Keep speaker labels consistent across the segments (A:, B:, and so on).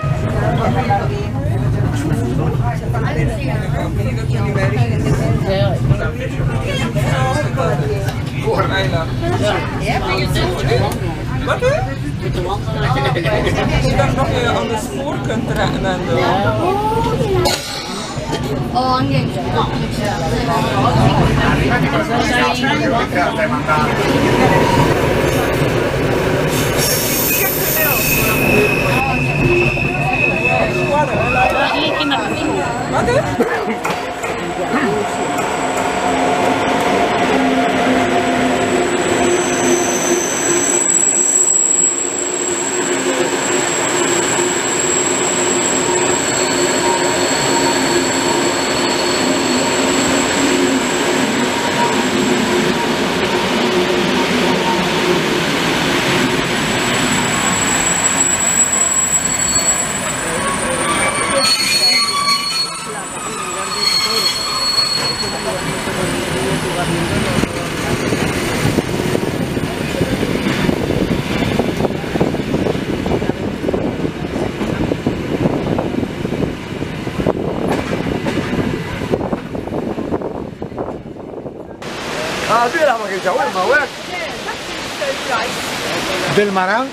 A: Wat? Ik dacht dat je een
B: ander spoor kunt trekken
A: en zo. Oh, nee. Oh, nee.
B: 嗯。
C: هذه لحمة كيجا وين ما وين ديال المرام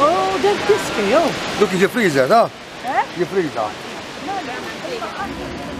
C: او ديال الكيسكي او دوك يجي فريزر ها يجي فريزر لا لا